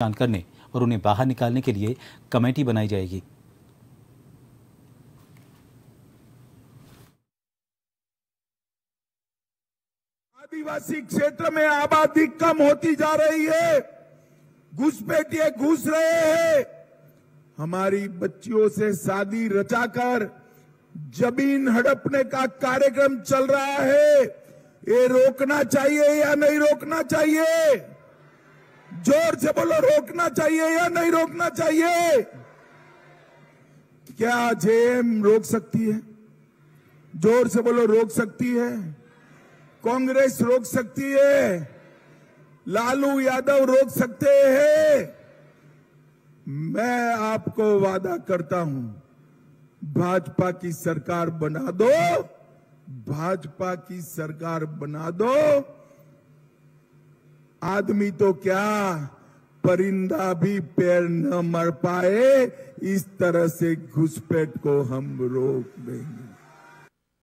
पहचान करने और उन्हें बाहर निकालने के लिए कमेटी बनाई जाएगी। आदिवासी क्षेत्र में आबादी कम होती जा रही है। घुसपैठिए घुस रहे हैं। हमारी बच्चियों से शादी रचाकर ज़मीन हड़पने का कार्यक्रम चल रहा है। ये रोकना चाहिए या नहीं रोकना चाहिए? ज़ोर से बोलो, रोकना चाहिए या नहीं रोकना चाहिए? क्या जेएम रोक सकती है? ज़ोर से बोलो, रोक सकती है? कांग्रेस रोक सकती है? लालू यादव रोक सकते हैं? मैं आपको वादा करता हूँ, भाजपा की सरकार बना दो, भाजपा की सरकार बना दो। आदमी तो क्या परिंदा भी पैर न मर पाए, इस तरह से घुसपैठ को हम रोक देंगे।